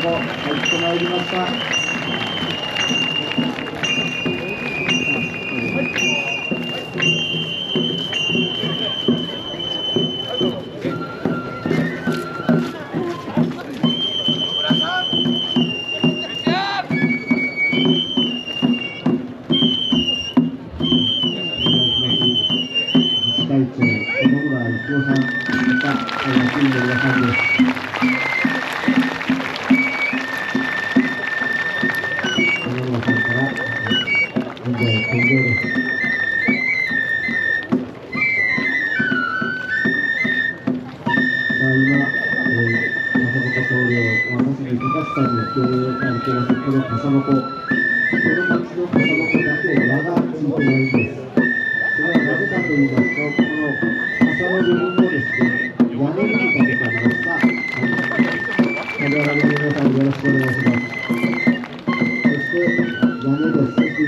方入ってまいりました。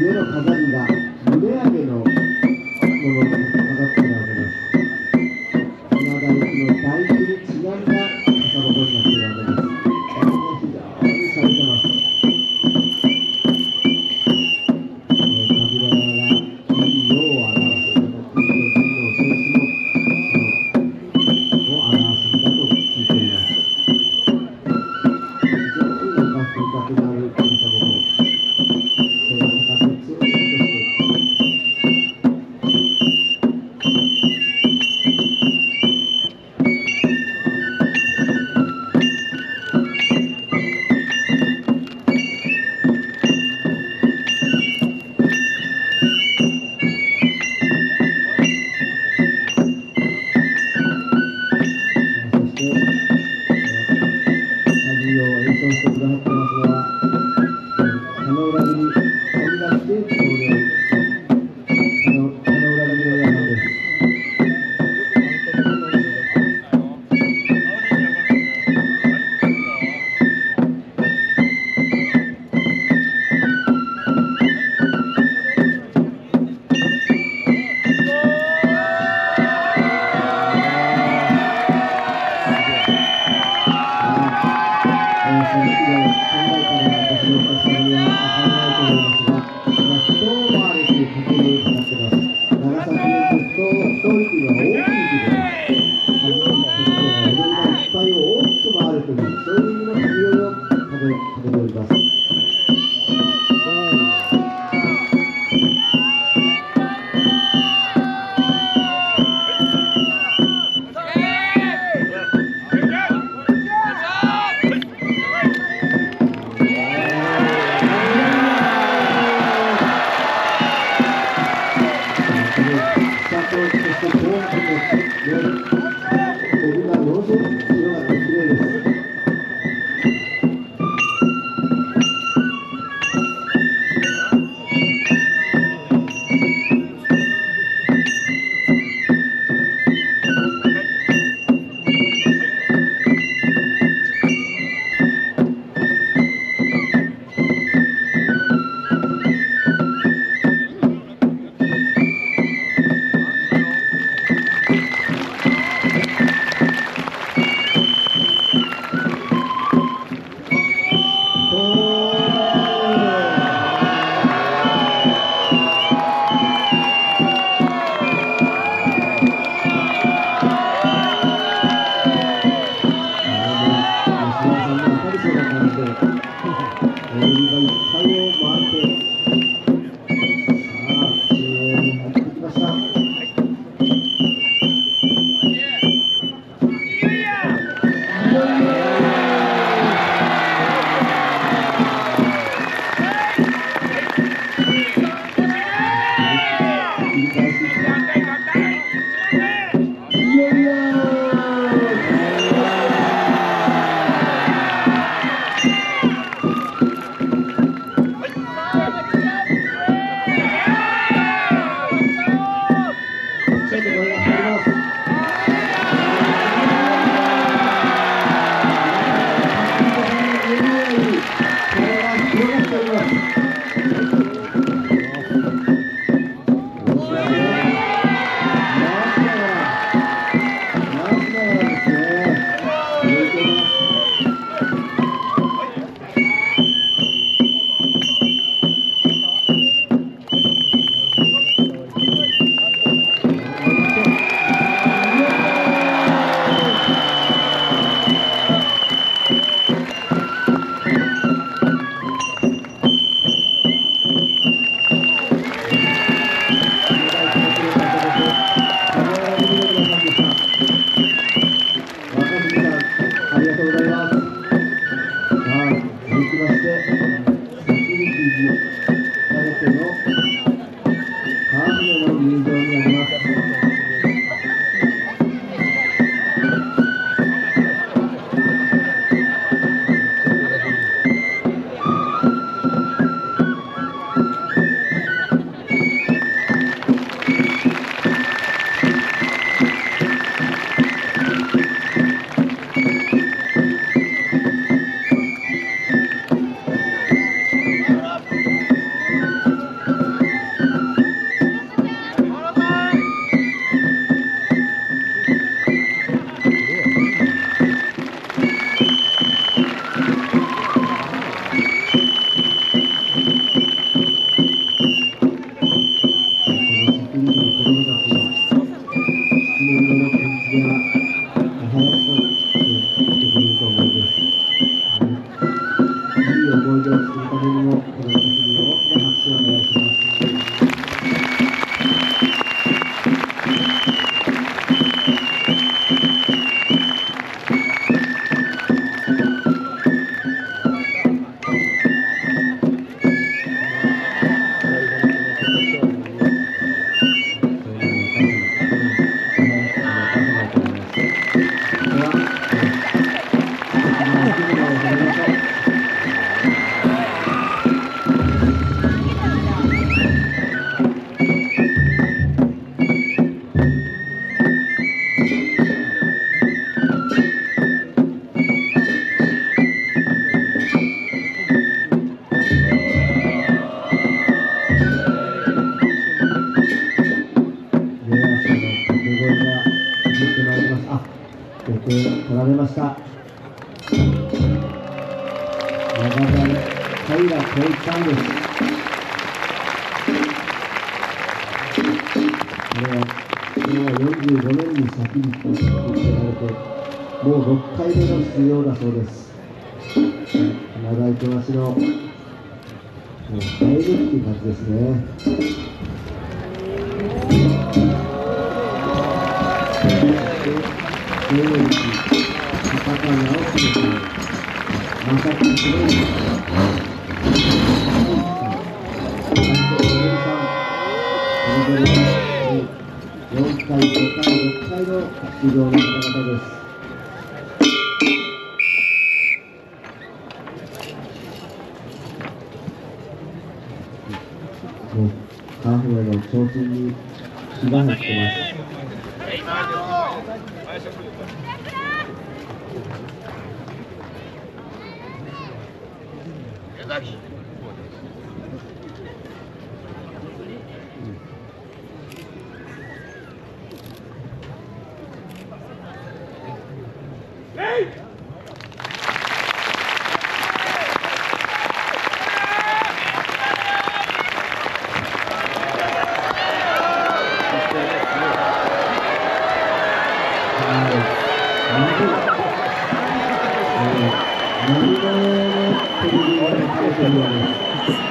你都看到了。もう大力ってい。う感じですね、戦い。直すですね。まさきすごい。4回、5回、6回の出場の方々です。火が入っえー、森のテレビを見てるんです。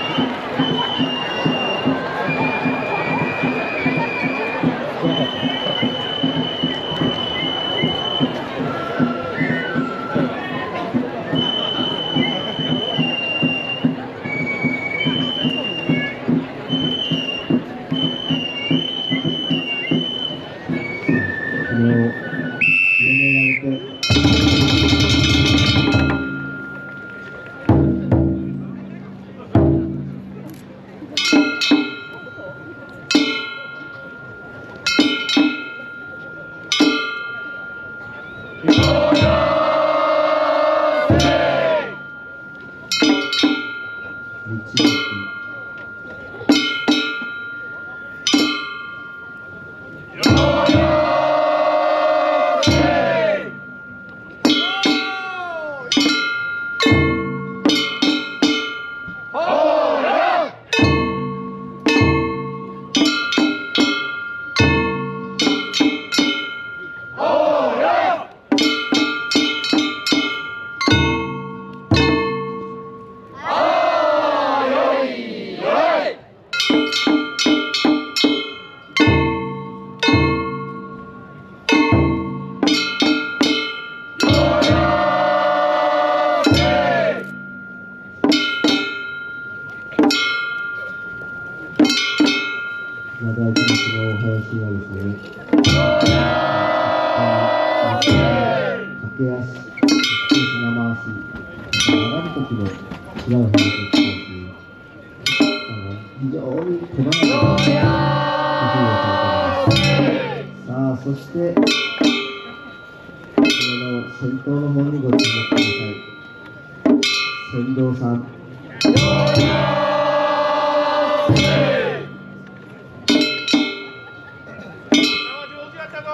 ったぞ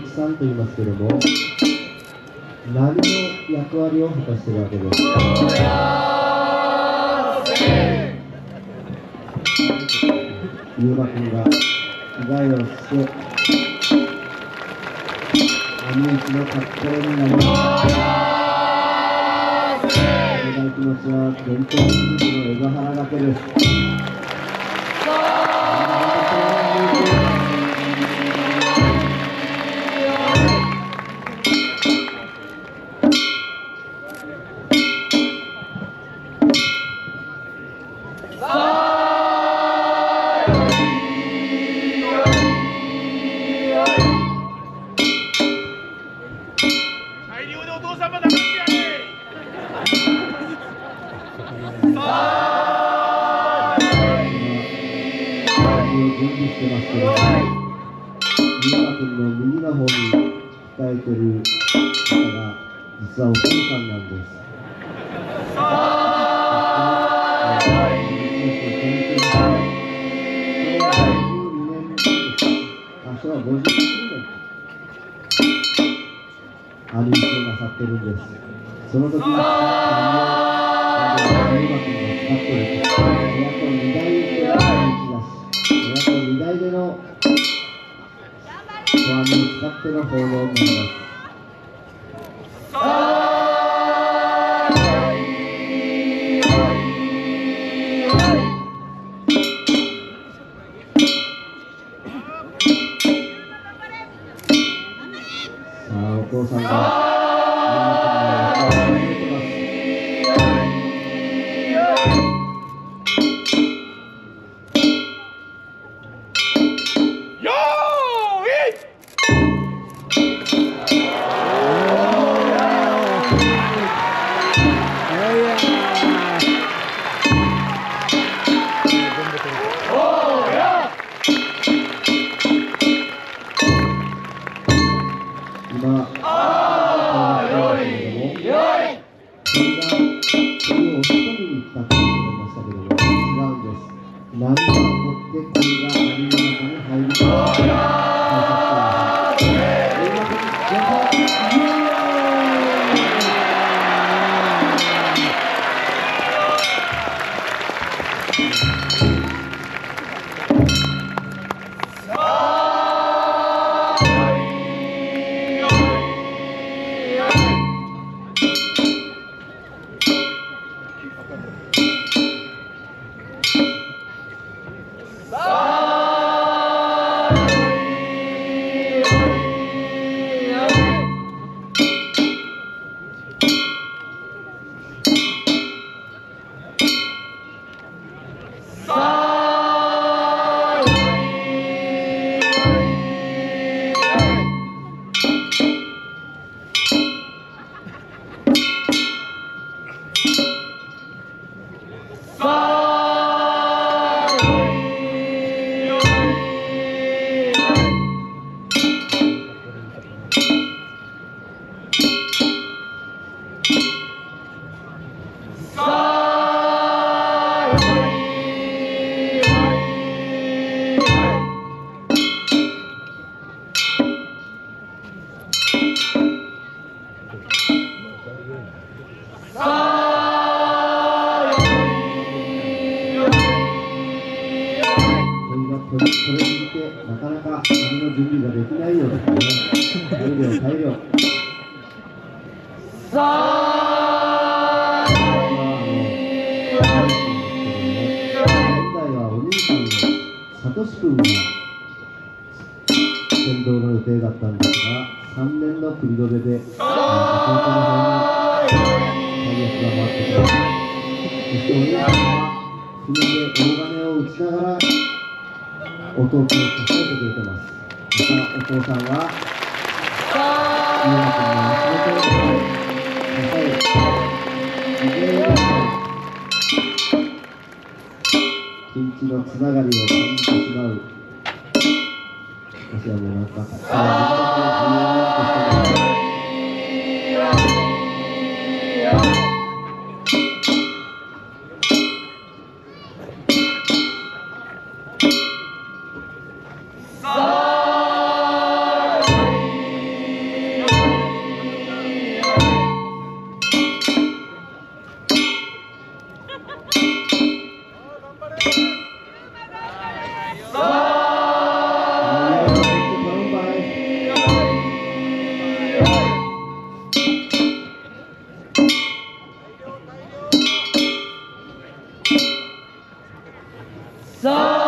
メリキさんと言いますけども、何の役割を果たしているわけです。ゆうまくんが着替えをして、網打ちの格好になります。その気持ちは伝統の江戸原だけです。ゆうまくんの右の方に控えてる方が、実はお父さんなんです。あ、そうは59年。アニメをなさってるんです。その時に、あの、ゆうまくんが使ってる。エアコン2台でのフォ、ア、を使っての方法になります。さとし君が先導の予定だったんですが、3年の繰り止めで、えー。弟の方に大役が回ってきました。そしてお兄さんは船で大金を打ちながら弟を支えてくれてます。また。お父さんは、家の君の足元を支え、自然を支え近地のつながりを感じてしまう。私はもうなんか、そういうことをずーっとしてますそ。